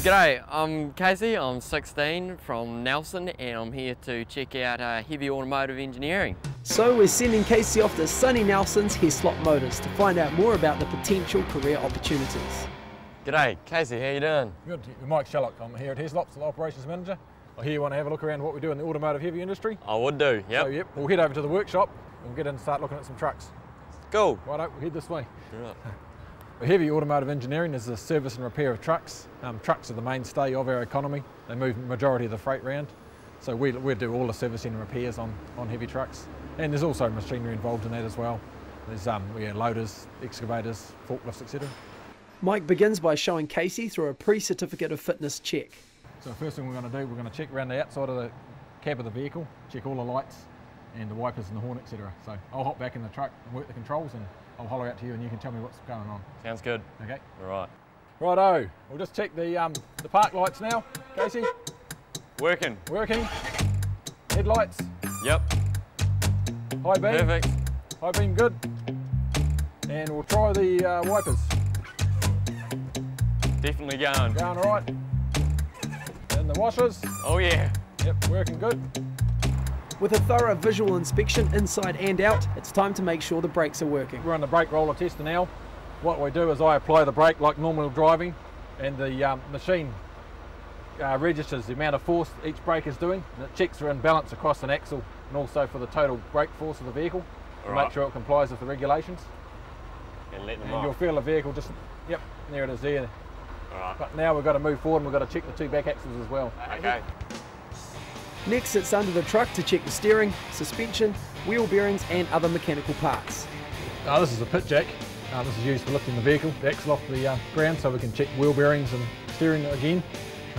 G'day, I'm Casey, I'm 16 from Nelson and I'm here to check out uh, heavy automotive engineering. So we're sending Casey off to sunny Nelson's Heslop Motors to find out more about the potential career opportunities. G'day, Casey, how you doing? Good. Mike Shellock, I'm here at Heslop's, the operations manager. I hear you want to have a look around what we do in the automotive heavy industry. I would do, yep. So, yep, we'll head over to the workshop and we'll get in and start looking at some trucks. Cool. Right, we'll head this way. Right. Heavy automotive engineering is the service and repair of trucks. Um, trucks are the mainstay of our economy. They move majority of the freight around. So we, we do all the servicing and repairs on, on heavy trucks. And there's also machinery involved in that as well. There's um, we have loaders, excavators, forklifts, etc. Mike begins by showing Casey through a pre-certificate of fitness check. So the first thing we're going to do, we're going to check around the outside of the cab of the vehicle, check all the lights and the wipers and the horn, etc. So I'll hop back in the truck and work the controls and I'll holler out to you and you can tell me what's going on. Sounds good. Okay. All right. Righto, we'll just check the, um, the park lights now. Casey, Working. working. Headlights, Yep. high beam, Perfect. high beam good. And we'll try the uh, wipers. Definitely going. Going all right. And the washers, Oh yeah. yep, working good. With a thorough visual inspection inside and out, it's time to make sure the brakes are working. We're on the brake roller tester now. What we do is I apply the brake like normal driving and the um, machine uh, registers the amount of force each brake is doing and it checks for imbalance across an axle and also for the total brake force of the vehicle to Right. make sure it complies with the regulations. And let them And you'll feel the vehicle just, yep, there it is there. All right. But now we've got to move forward and we've got to check the two back axles as well. Okay. Next, it's under the truck to check the steering, suspension, wheel bearings and other mechanical parts. Uh, this is a pit jack. Uh, this is used for lifting the vehicle, the axle off the uh, ground so we can check wheel bearings and steering again.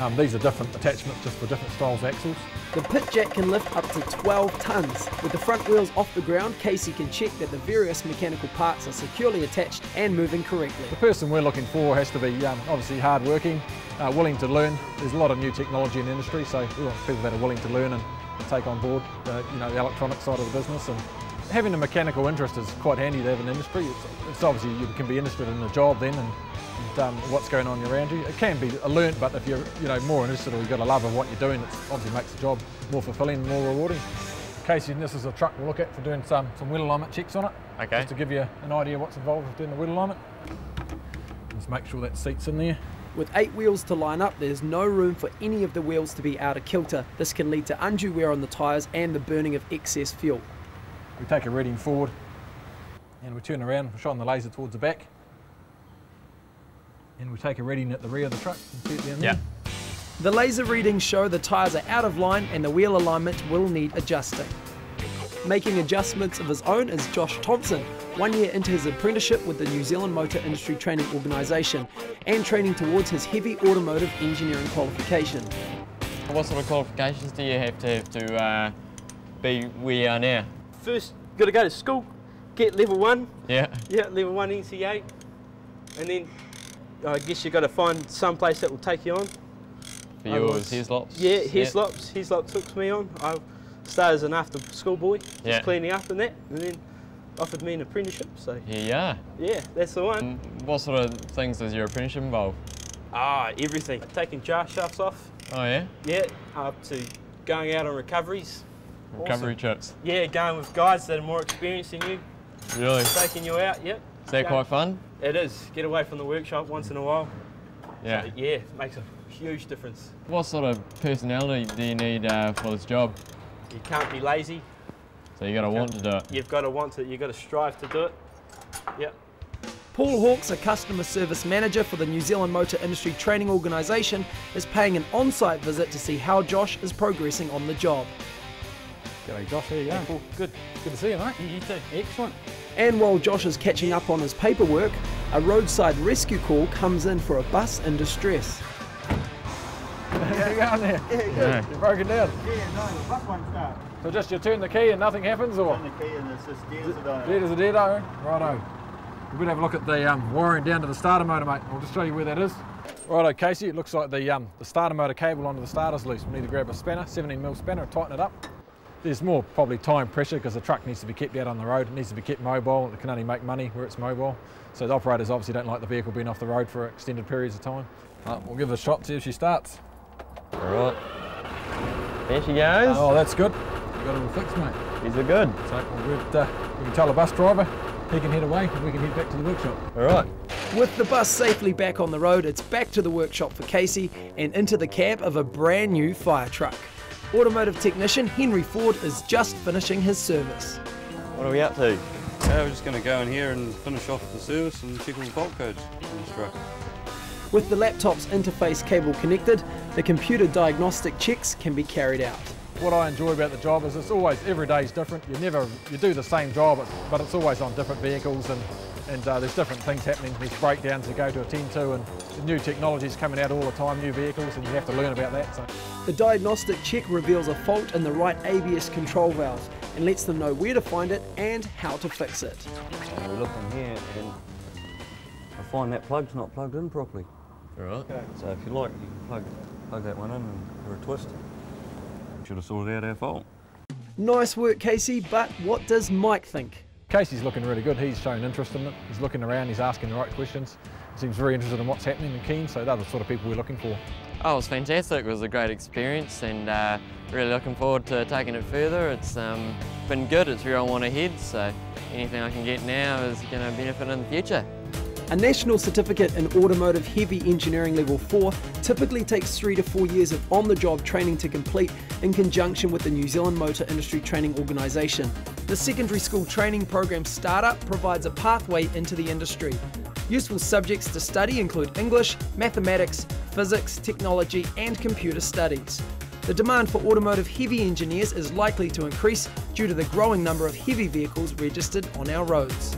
Um, these are different attachments just for different styles of axles. The pit jack can lift up to 12 tonnes. With the front wheels off the ground, Casey can check that the various mechanical parts are securely attached and moving correctly. The person we're looking for has to be um, obviously hardworking, uh, willing to learn. There's a lot of new technology in the industry, so we want people that are willing to learn and, take on board uh, you know, the electronic side of the business. And having a mechanical interest is quite handy to have in the industry. It's, it's obviously you can be interested in the job then and, and um, what's going on around you. It can be a learnt, but if you're you know more interested or you've got a love of what you're doing, it obviously makes the job more fulfilling and more rewarding. Casey, this is a truck we'll look at for doing some, some wheel alignment checks on it. Okay. Just to give you an idea of what's involved with doing the wheel alignment. Just make sure that seat's in there. With eight wheels to line up, there's no room for any of the wheels to be out of kilter. This can lead to undue wear on the tyres and the burning of excess fuel. We take a reading forward and we turn around, shine the laser towards the back. And we take a reading at the rear of the truck and see it down Yeah. there. The laser readings show the tyres are out of line and the wheel alignment will need adjusting. Making adjustments of his own is Josh Thompson, one year into his apprenticeship with the New Zealand Motor Industry Training Organisation and training towards his heavy automotive engineering qualification. What sort of qualifications do you have to have to uh, be where you are now? First, got to go to school, get level one, Yeah. yeah, level one NCEA, and then I guess you got to find some place that will take you on. For yours, Heslops? Yeah, Heslops, Heslop took me on. I started as an after school boy, just Yeah. cleaning up and that, and then offered me an apprenticeship. So yeah, yeah, that's the one. What sort of things does your apprenticeship involve? Ah, everything. Taking jar shafts off, Oh yeah? yeah, up to going out on recoveries. Recovery Awesome. trips. Yeah, going with guys that are more experienced than you, Really? taking you out. Yep. Is that Yeah. quite fun? It is. Get away from the workshop once in a while. Yeah. So, yeah, makes a huge difference. What sort of personality do you need uh, for this job? You can't be lazy. So you got to want to do it. You've got to want it. You've got to strive to do it. Yep. Paul Hawkes, a customer service manager for the New Zealand Motor Industry Training Organisation, is paying an on site visit to see how Josh is progressing on the job. G'day Josh, how you going? Cool. Good. Good to see you mate. You, you too. Excellent. And while Josh is catching up on his paperwork, a roadside rescue call comes in for a bus in distress. How you going there? Yeah. You broke it down. Yeah, no, the bus won't start. So just you turn the key and nothing happens or? Turn the key and it's just gears are dying. Dead as a deado. Righto. We better have a look at the um, wiring down to the starter motor, mate. I'll just show you where that is. Righto, Casey, it looks like the, um, the starter motor cable onto the starter's loose. We need to grab a spanner, 17mm spanner, and tighten it up. There's more probably time pressure because the truck needs to be kept out on the road, it needs to be kept mobile, it can only make money where it's mobile. So the operators obviously don't like the vehicle being off the road for extended periods of time. Right, we'll give it a shot, see if she starts. All right. There she goes. Oh, that's good. You got it all fixed, mate. These are good. So we'd, uh, we can tell the bus driver, he can head away and we can head back to the workshop. All right. With the bus safely back on the road, it's back to the workshop for Casey and into the cab of a brand new fire truck. Automotive technician Henry Ford is just finishing his service. What are we up to? Yeah, we're just going to go in here and finish off the service and check all the fault codes on this truck. With the laptop's interface cable connected, the computer diagnostic checks can be carried out. What I enjoy about the job is it's always, every day is different. You never, you do the same job, but it's always on different vehicles and, and uh, there's different things happening. There's breakdowns to go to attend to and new technologies coming out all the time, new vehicles, and you have to learn about that. So. The diagnostic check reveals a fault in the right ABS control valve and lets them know where to find it and how to fix it. So we look in here and I find that plug's not plugged in properly. All right. So if you like, you can plug, plug that one in and for a twist. Should have sorted out our fault. Nice work, Casey, but what does Mike think? Casey's looking really good. He's shown interest in it. He's looking around, he's asking the right questions. He seems very interested in what's happening and keen, so they're the sort of people we're looking for. Oh, it was fantastic. It was a great experience and uh, really looking forward to taking it further. It's um, been good. It's where I want to head, so anything I can get now is going to benefit in the future. A national certificate in automotive heavy engineering level 4 typically takes 3 to 4 years of on-the-job training to complete in conjunction with the New Zealand Motor Industry Training Organisation. The secondary school training program Startup provides a pathway into the industry. Useful subjects to study include English, mathematics, physics, technology and computer studies. The demand for automotive heavy engineers is likely to increase due to the growing number of heavy vehicles registered on our roads.